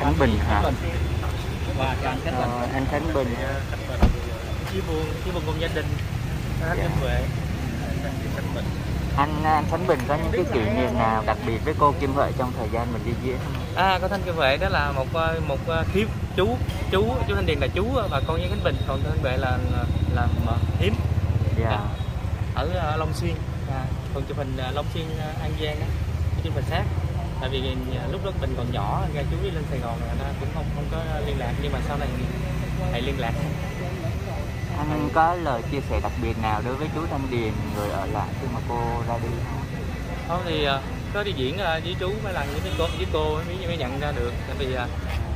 Khánh Bình hả? và cho anh Khánh Bình. Ờ, anh Khánh Bình. Chia buồn chia buồn cùng gia đình. Anh Dạ. Huệ. Anh anh Khánh Bình có những cái kỷ niệm nào đặc biệt với cô Kim Huệ trong thời gian mình đi diễn? À con Thanh Kim Huệ đó là một ờ, một ờ, khiếp chú chú chú Thanh Điền là chú và con với Khánh Bình. Còn Thanh Huệ là là, ờ, hiếm. Dạ. ở ờ, Long Xuyên. À, còn chụp hình ờ, Long Xuyên ờ, An Giang á. Chụp hình khác tại vì ờ, lúc đó Bình còn nhỏ ra chú đi lên Sài Gòn là cũng không không có liên lạc. Nhưng mà sau này thầy liên lạc. Anh có lời chia sẻ đặc biệt nào đối với chú Thanh Điền người ở lại khi mà cô ra đi không? không thì ờ, có đi diễn ờ, với chú mấy lần với cô với cô mới mới nhận ra được. Tại vì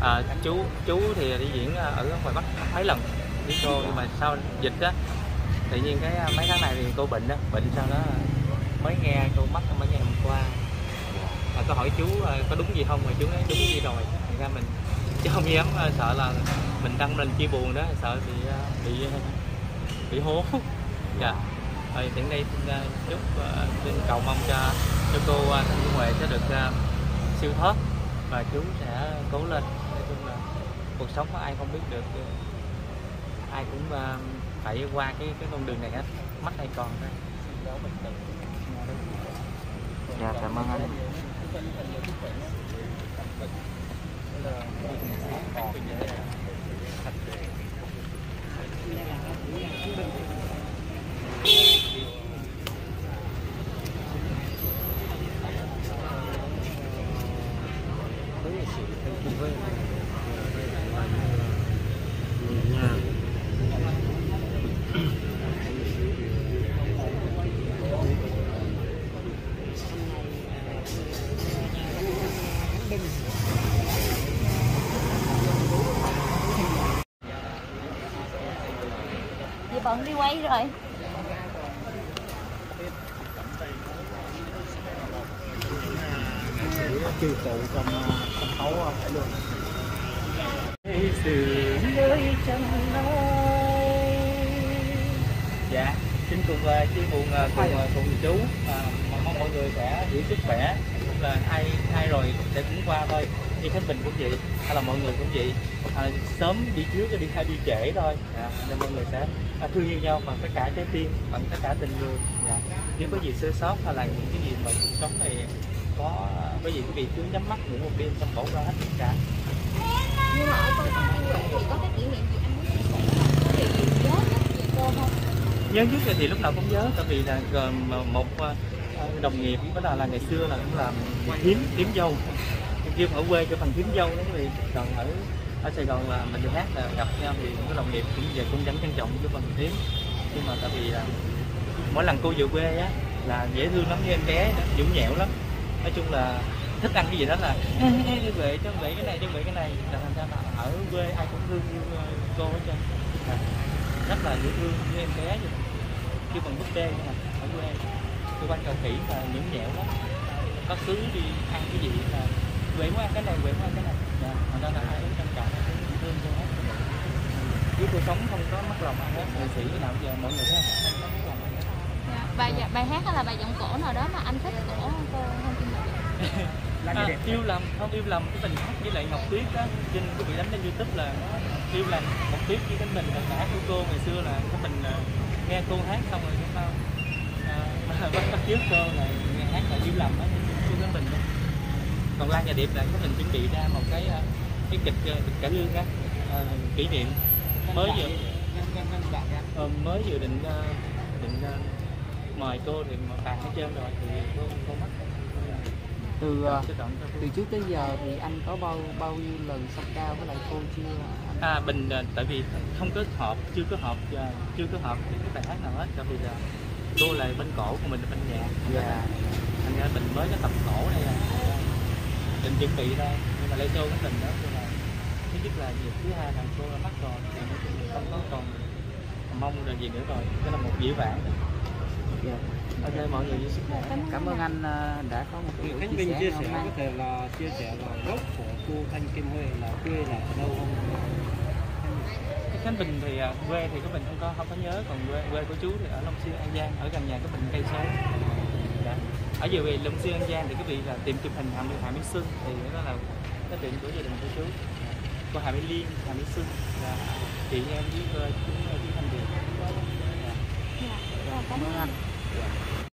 ờ, chú chú thì đi diễn ở ngoài Bắc mấy lần với cô. Nhưng mà sau dịch á tự nhiên cái mấy tháng này thì cô bệnh đó bệnh sau đó mới nghe cô mắc mới nghe hôm qua à, có hỏi chú ờ, có đúng gì không? Mà chú nói đúng gì rồi? Thành ra mình chứ không dám ờ, sợ là mình đăng lên chia buồn đó sợ bị ờ, bị ờ, bị hố. Dạ. Rồi tiện đây xin, ờ, chúc ờ, xin cầu mong cho cho cô ờ, Thanh Huệ sẽ được ờ, siêu thoát và chú sẽ cố lên. Nói chung là cuộc sống có ai không biết được ờ, ai cũng ờ, phải qua cái cái con đường này hết mắt hay còn thôi. Dạ cảm ơn anh. Chị bận đi quay rồi. Trừ tụ trong sân khấu ờ, cải lương dạ xin cùng uh, chia buồn cùng cùng chú. À, mong mọi người sẽ giữ sức khỏe. Là hai hai rồi sẽ cũng qua thôi như khánh bình cũng vậy hay là mọi người cũng vậy à, sớm đi trước đi hay đi trễ thôi dạ, nên mọi người sẽ à, thương yêu nhau bằng tất cả trái tim bằng tất cả tình người dạ. nếu có gì sơ sót hay là những cái gì mà cuộc sống này có à, có gì quý vị cứ nhắm mắt ngủ một đêm xong bỏ qua hết tất cả Nhưng mà ở Thanh Kim Huệ thì có cái kỷ niệm gì anh muốn chia sẻ không? Có điều gì nhớ nhất về cô không? nhớ nhất thì lúc nào cũng nhớ tại vì là gồm một ờ, đồng nghiệp đó là, là ngày xưa là cũng làm hiếm hiếm dâu kêu ở quê cho phần kiếm dâu đó quý vị. Còn ở ở Sài Gòn là mình đi hát là gặp nhau thì cái đồng nghiệp cũng về cũng vẫn trân trọng cái phần tiếng nhưng mà tại vì là mỗi lần cô về quê á là dễ thương lắm với em bé đó, dũng nhẹo lắm. Nói chung là thích ăn cái gì đó là chuẩn bị chuẩn bị cái này chuẩn bị cái này. Là thành ra là ở quê ai cũng thương như ờ, cô hết trơn. À, rất là dễ thương như em bé vậy. Kêu bằng búp bê ở quê. Cơ quan cầu khỉ là nhũng nhẽo lắm. Có cứ đi ăn cái gì là muốn ăn cái này muốn ăn cái này dạ. thành ra là ai cũng trân trọng cũng thương cô hết với cuộc sống không có mất lòng ai hết nghệ sĩ nào giờ mọi người thấy không có mất lòng ai hết Dạ. Bài dạ- bài hát hay là bài giọng cổ nào đó mà anh thích của cô Thanh Kim Huệ? à, yêu lầm không yêu lầm cái tình hát với lại ngọc tuyết á trên quý vị đánh lên youtube là nó yêu lầm ngọc tuyết với cái mình là hát của cô ngày xưa là cái mình à, nghe cô hát xong rồi sao à, bắt bắt chước cô là nghe hát là yêu lầm á của cái mình đó. Còn lan nhà điệp là cái mình chuẩn bị ra một cái à, cái kịch à, kịch cải lương á à, kỷ niệm mới vừa ờ, mới vừa định à, định à, mời cô thì bàn hết trơn rồi thì cô cô mất. Từ ờ, từ trước tới giờ thì anh có bao bao nhiêu lần song cao với lại cô chưa? Anh? À, Bình à, tại vì không có hợp, chưa có hợp, à, chưa có hợp cái bài hát nào hết, tại vì là cô là bên cổ của mình là bên nhạc, Dạ. thành ra mình mới có tập cổ đây là định chuẩn bị ra, nhưng mà lễ show cái tình đó là thứ nhất là gì, thứ hai là cô là mắc rồi, thì là không có còn mong là gì nữa rồi, cái là một dĩ vãng. Dạ. Ok mọi người giữ sức khỏe. cảm ơn anh ờ, đã có một cái buổi Khánh chia Bình sẻ chia sẻ có thể là chia sẻ là gốc của cô Thanh Kim Huệ là quê là ở đâu không? Cái Khánh Bình thì à, quê thì cái Bình không có không có nhớ, còn quê quê của chú thì ở Long Xuyên An Giang, ở gần nhà cái Bình cây số. Dạ. Ở về về Long Xuyên An Giang thì quý vị là tìm chụp hình Hàm Hàm Mỹ Xuân. Thì đó là cái chuyện của gia đình của chú cô Hà Mỹ Liên Hà Mỹ Xuân. Và chị em với ờ, chú chú Thanh Điền Dạ, là cảm ơn anh.